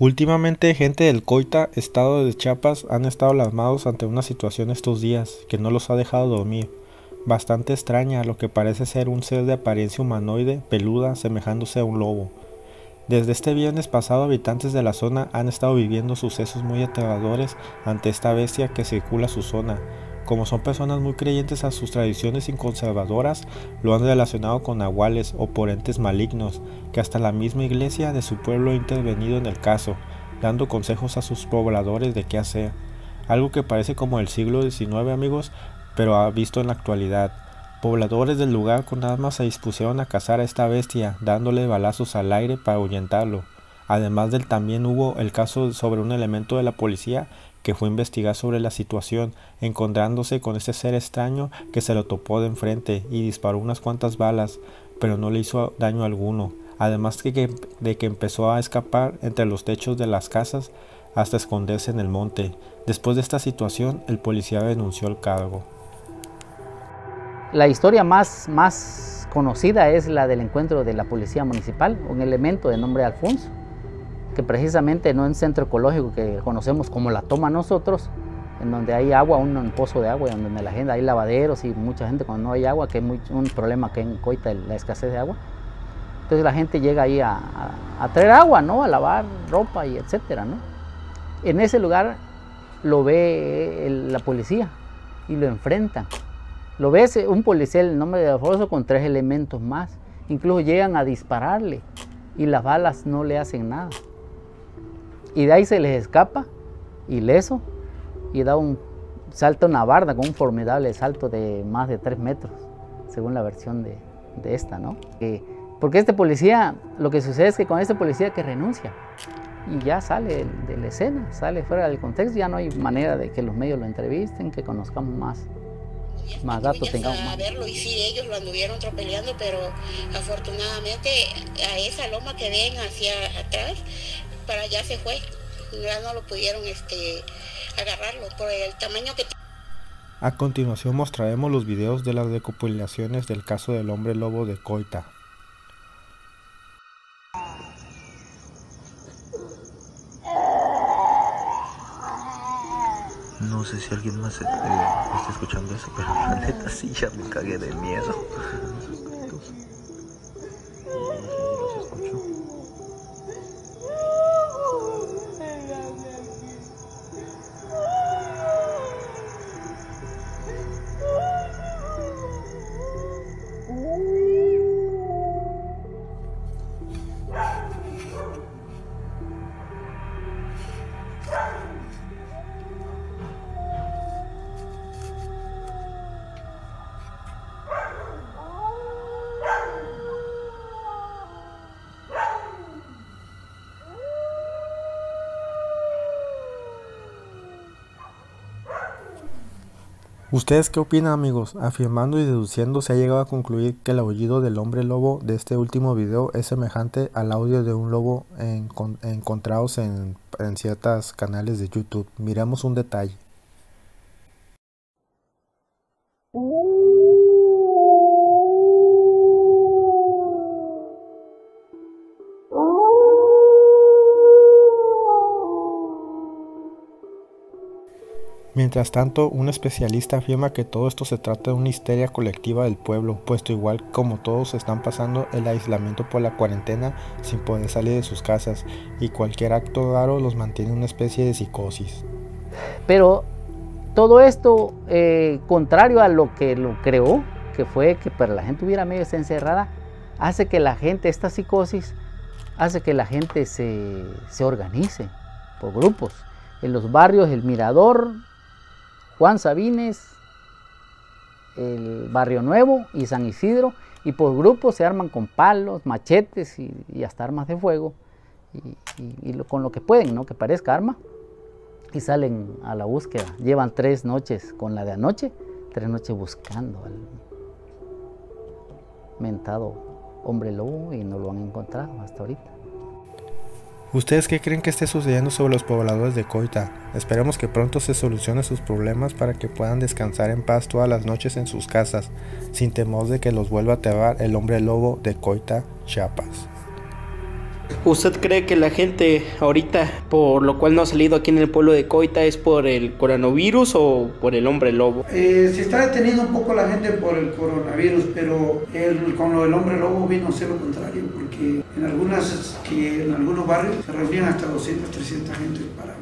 Últimamente gente del Coita, estado de Chiapas, han estado alarmados ante una situación estos días que no los ha dejado dormir. Bastante extraña, lo que parece ser un ser de apariencia humanoide, peluda, semejándose a un lobo. Desde este viernes pasado habitantes de la zona han estado viviendo sucesos muy aterradores ante esta bestia que circula su zona. Como son personas muy creyentes a sus tradiciones inconservadoras, lo han relacionado con nahuales o por entes malignos, que hasta la misma iglesia de su pueblo ha intervenido en el caso, dando consejos a sus pobladores de qué hacer. Algo que parece como el siglo XIX amigos, pero ha visto en la actualidad. Pobladores del lugar con armas se dispusieron a cazar a esta bestia, dándole balazos al aire para ahuyentarlo. Además del también hubo el caso sobre un elemento de la policía que fue a investigar sobre la situación, encontrándose con ese ser extraño que se lo topó de enfrente y disparó unas cuantas balas, pero no le hizo daño alguno. Además de que, de que empezó a escapar entre los techos de las casas hasta esconderse en el monte. Después de esta situación, el policía denunció el cargo. La historia más, más conocida es la del encuentro de la policía municipal, un elemento de nombre Alfonso, que precisamente en un centro ecológico que conocemos como la toma nosotros, en donde hay agua, un, pozo de agua, donde la gente hay lavaderos y mucha gente cuando no hay agua, que es un problema que en Coita la escasez de agua. Entonces la gente llega ahí a, traer agua, ¿no? A lavar ropa y etcétera, ¿no? En ese lugar lo ve la policía y lo enfrentan. Lo ve un policía, el nombre de Alfonso, con tres elementos más. Incluso llegan a dispararle y las balas no le hacen nada. Y de ahí se les escapa, ileso, y da un salto a una barda con un formidable salto de más de tres metros, según la versión de, esta, ¿no? porque este policía, lo que sucede es que con este policía que renuncia y ya sale de la escena, sale fuera del contexto, ya no hay manera de que los medios lo entrevisten, que conozcamos más más datos tengamos a verlo y sí ellos lo anduvieron tropeleando pero afortunadamente a esa loma que ven hacia atrás para allá se fue. Ya no lo pudieron este, agarrarlo por el tamaño que A continuación mostraremos los videos de las recopilaciones del caso del hombre lobo de Coita. No sé si alguien más eh, está escuchando eso, pero la neta sí ya me cagué de miedo. ¿Ustedes qué opinan amigos? Afirmando y deduciendo se ha llegado a concluir que el aullido del hombre lobo de este último video es semejante al audio de un lobo encontrados en, en ciertos canales de YouTube. Miremos un detalle. Mientras tanto, un especialista afirma que todo esto se trata de una histeria colectiva del pueblo, puesto igual como todos están pasando el aislamiento por la cuarentena sin poder salir de sus casas y cualquier acto raro los mantiene en una especie de psicosis. Pero todo esto, eh, contrario a lo que lo creó, que fue que para la gente hubiera medio encerrada, hace que la gente, esta psicosis, hace que la gente se, se organice por grupos. En los barrios, el mirador, Juan Sabines, el Barrio Nuevo y San Isidro, y por grupos se arman con palos, machetes y, hasta armas de fuego, y, con lo que pueden, ¿no? que parezca arma, y salen a la búsqueda. Llevan tres noches con la de anoche, tres noches buscando al mentado hombre lobo y no lo han encontrado hasta ahorita. ¿Ustedes qué creen que esté sucediendo sobre los pobladores de Coita? Esperemos que pronto se solucionen sus problemas para que puedan descansar en paz todas las noches en sus casas, sin temor de que los vuelva a aterrar el hombre lobo de Coita, Chiapas. ¿Usted cree que la gente ahorita, por lo cual no ha salido aquí en el pueblo de Coita, es por el coronavirus o por el hombre lobo? Eh, se está deteniendo un poco la gente por el coronavirus, pero el, con lo del hombre lobo vino a ser lo contrario, porque en, algunas, que en algunos barrios se reunían hasta 200, 300 gente para